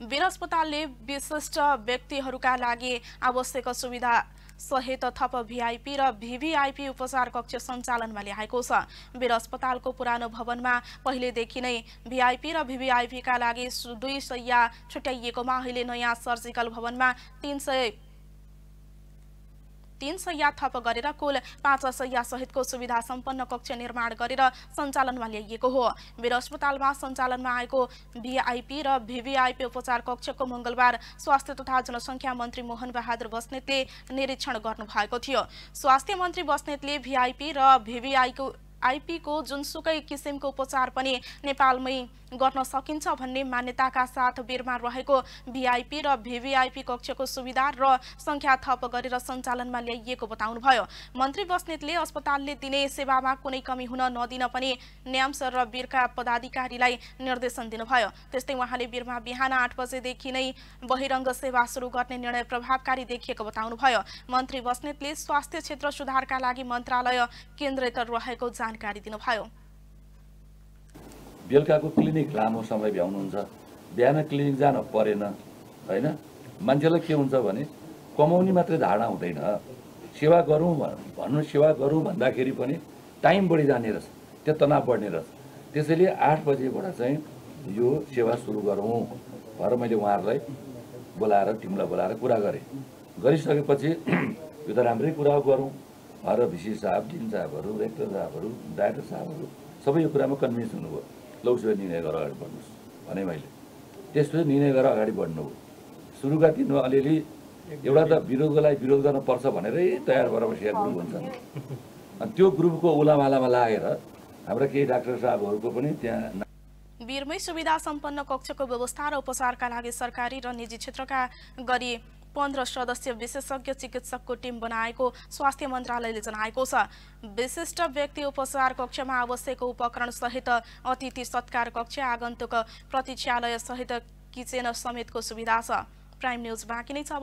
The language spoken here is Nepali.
वीर अस्पतालले विशिष्ट व्यक्तिहरूका लागि आवश्यक सुविधा सहित थप भिआइपी र भिभिआइपी उपचार कक्ष सञ्चालनमा ल्याएको छ। वीर अस्पतालको पुरानो भवनमा पहिलेदेखि नै भिआइपी र भिभिआइपीका लागि दुई सय छुट्याइएकोमा अहिले नयाँ सर्जिकल भवनमा तिन सय तीन सय थप गरेर कुल पाँच सय सहितको सुविधा सम्पन्न कक्ष निर्माण गरेर सञ्चालनमा ल्याइएको हो। वीर अस्पतालमा सञ्चालनमा आएको भिआइपी र भिभिआइपी उपचार कक्षको मङ्गलबार स्वास्थ्य तथा जनसङ्ख्या मन्त्री मोहन बहादुर बस्नेतले निरीक्षण गर्नुभएको थियो। स्वास्थ्य मन्त्री बस्नेतले भिआइपी र भिभिआईको आइपीको जुनसुकै किसिमको उपचार पनि नेपालमै गर्न सकिन्छ भन्ने मान्यताका साथ वीरमा रहेको भिआइपी र भिभिआइपी कक्षको सुविधा र सङ्ख्या थप गरेर सञ्चालनमा ल्याइएको बताउनुभयो। मन्त्री बस्नेतले अस्पतालले दिने सेवामा कुनै कमी हुन नदिन पनि न्याम्स र वीरका पदाधिकारीलाई निर्देशन दिनुभयो। त्यस्तै उहाँले वीरमा बिहान आठ बजेदेखि नै बहिरङ्ग सेवा सुरु गर्ने निर्णय प्रभावकारी देखिएको बताउनुभयो। मन्त्री बस्नेतले स्वास्थ्य क्षेत्र सुधारका लागि मन्त्रालय केन्द्रित रहेको जानकारी दिनुभयो बेलुकाको क्लिनिक लामो समय भ्याउनुहुन्छ। बिहान क्लिनिक जान परेन होइन? मान्छेलाई के हुन्छ भने कमाउने मात्रै धारणा हुँदैन। सेवा गरौँ भन्नु सेवा गरौँ भन्दाखेरि पनि टाइम बढी जाने रहेछ त्यो तनाव बढ्ने रहेछ। त्यसैले आठ बजेबाट चाहिँ यो सेवा सुरु गरौँ भएर मैले उहाँहरूलाई बोलाएर टिमलाई बोलाएर कुरा गरेँ। गरिसकेपछि यो त राम्रै कुरा गरौँ। भएर भिसी साहब डिन साहबहरू रेक्टर साहबहरू डाक्टर साहबहरू सबै यो कुरामा कन्भिन्स हुनुभयो। ल उसो निर्णय गरेर अगाडि बढ्नुहोस् भने मैले। त्यसपछि निर्णय गरेर अगाडि बढ्नु। हो सुरुका दिनमा अलिअलि एउटा त विरोधको लागि विरोध गर्नुपर्छ भनेरै तयार भएर बसेका ग्रुप हुन्छन्। अनि त्यो ग्रुपको उलामालामा लागेर हाम्रा केही डाक्टर साहबहरूको पनि त्यहाँ वीरमै सुविधा सम्पन्न कक्षको व्यवस्था र उपचारका लागि सरकारी र निजी क्षेत्रका गरी पन्ध्र सदस्य विशेषज्ञ चिकित्सकको टिम बनाएको स्वास्थ्य मन्त्रालयले जनाएको छ। विशिष्ट व्यक्ति उपचार कक्षमा आवश्यक उपकरण सहित अतिथि सत्कार कक्ष आगन्तुक प्रतीक्षालय सहित किचेन समेतको सुविधा छ। प्राइम न्युज बाँकी नै छ।